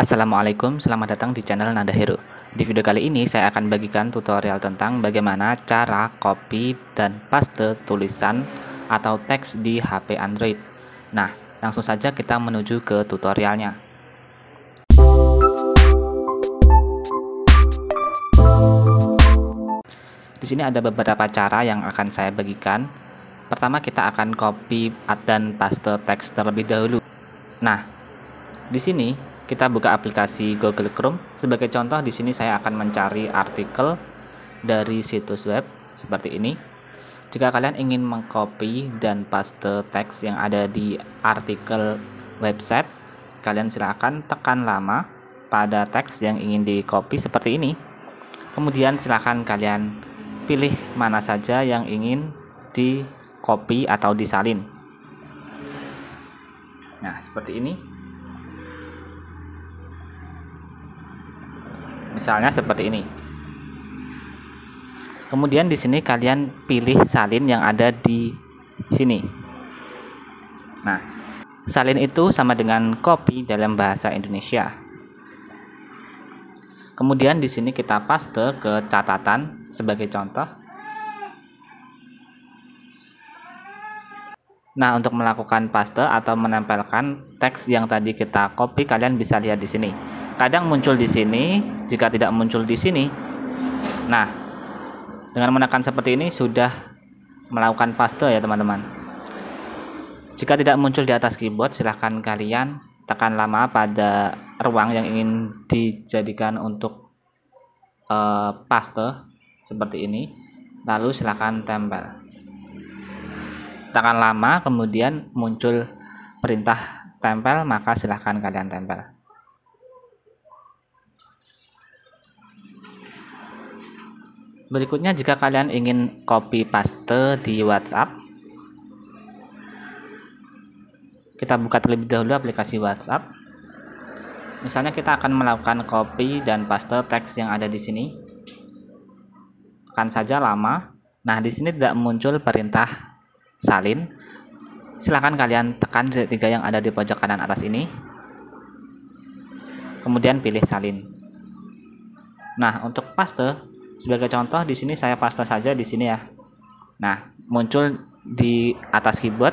Assalamualaikum, selamat datang di channel Nada Hero. Di video kali ini saya akan bagikan tutorial tentang bagaimana cara copy dan paste tulisan atau teks di HP Android. Nah, langsung saja kita menuju ke tutorialnya. Di sini ada beberapa cara yang akan saya bagikan. Pertama kita akan copy dan paste teks terlebih dahulu. Nah, di sini kita buka aplikasi Google Chrome. Sebagai contoh di sini saya akan mencari artikel dari situs web seperti ini. Jika kalian ingin mengcopy dan paste teks yang ada di artikel website, kalian silakan tekan lama pada teks yang ingin di copy seperti ini. Kemudian silakan kalian pilih mana saja yang ingin di copy atau disalin. Nah, seperti ini. Misalnya seperti ini. Kemudian di sini kalian pilih salin yang ada di sini. Nah, salin itu sama dengan copy dalam bahasa Indonesia. Kemudian di sini kita paste ke catatan sebagai contoh. Nah, untuk melakukan paste atau menempelkan teks yang tadi kita copy, kalian bisa lihat di sini. Kadang muncul di sini, jika tidak muncul di sini. Nah, dengan menekan seperti ini sudah melakukan paste ya, teman-teman. Jika tidak muncul di atas keyboard, silahkan kalian tekan lama pada ruang yang ingin dijadikan untuk uh, paste seperti ini lalu silakan tempel tekan lama kemudian muncul perintah tempel maka silahkan kalian tempel berikutnya jika kalian ingin copy paste di WhatsApp kita buka terlebih dahulu aplikasi WhatsApp. Misalnya kita akan melakukan copy dan paste teks yang ada di sini. Tekan saja lama. Nah, di sini tidak muncul perintah salin. Silahkan kalian tekan tiga yang ada di pojok kanan atas ini. Kemudian pilih salin. Nah, untuk paste sebagai contoh di sini saya paste saja di sini ya. Nah, muncul di atas keyboard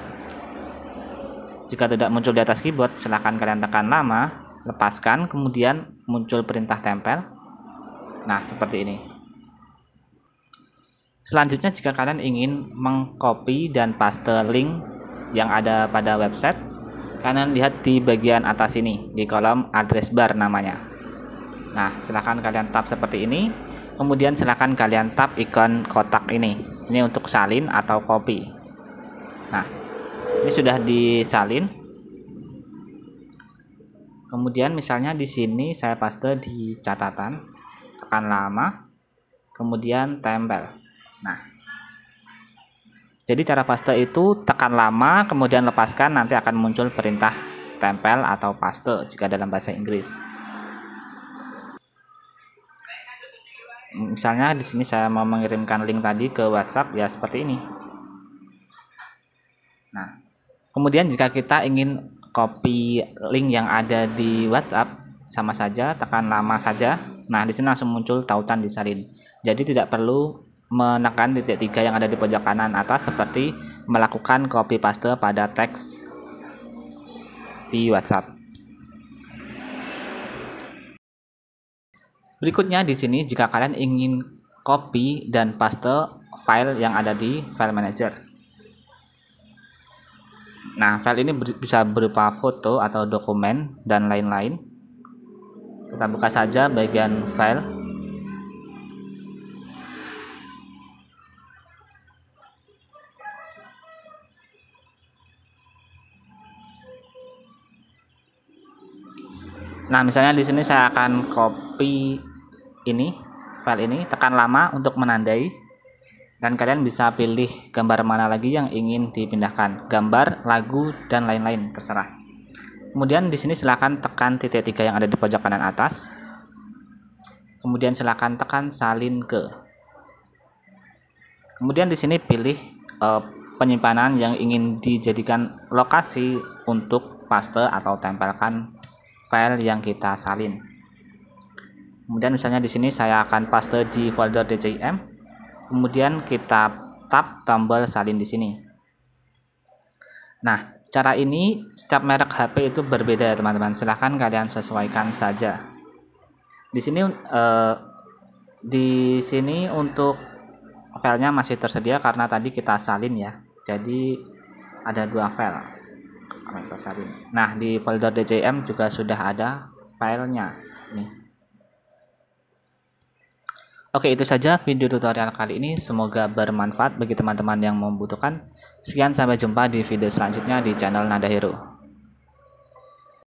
jika tidak muncul di atas keyboard, silahkan kalian tekan lama, lepaskan, kemudian muncul perintah tempel. Nah, seperti ini. Selanjutnya, jika kalian ingin mengcopy dan paste link yang ada pada website, kalian lihat di bagian atas ini, di kolom address bar namanya. Nah, silahkan kalian tap seperti ini. Kemudian silahkan kalian tap ikon kotak ini. Ini untuk salin atau copy. Nah, ini sudah disalin kemudian misalnya di sini saya paste di catatan tekan lama kemudian tempel nah jadi cara paste itu tekan lama kemudian lepaskan nanti akan muncul perintah tempel atau paste jika dalam bahasa Inggris misalnya di sini saya mau mengirimkan link tadi ke WhatsApp ya seperti ini nah Kemudian jika kita ingin copy link yang ada di WhatsApp sama saja tekan lama saja. Nah, di sini langsung muncul tautan disalin. Jadi tidak perlu menekan titik tiga yang ada di pojok kanan atas seperti melakukan copy paste pada teks di WhatsApp. Berikutnya di sini jika kalian ingin copy dan paste file yang ada di file manager. Nah, file ini bisa berupa foto atau dokumen dan lain-lain. Kita buka saja bagian file. Nah, misalnya di sini saya akan copy ini, file ini, tekan lama untuk menandai. Dan kalian bisa pilih gambar mana lagi yang ingin dipindahkan. Gambar lagu dan lain-lain terserah. Kemudian di sini silakan tekan titik tiga yang ada di pojok kanan atas. Kemudian silakan tekan salin ke. Kemudian di sini pilih uh, penyimpanan yang ingin dijadikan lokasi untuk paste atau tempelkan file yang kita salin. Kemudian misalnya di sini saya akan paste di folder DJM. Kemudian kita tab tombol salin di sini. Nah, cara ini setiap merek HP itu berbeda ya teman-teman. Silahkan kalian sesuaikan saja. Di sini eh, di sini untuk filenya masih tersedia karena tadi kita salin ya. Jadi ada dua file. Nah, di folder DJM juga sudah ada filenya. Nih. Oke, itu saja video tutorial kali ini. Semoga bermanfaat bagi teman-teman yang membutuhkan. Sekian, sampai jumpa di video selanjutnya di channel Nada Hero.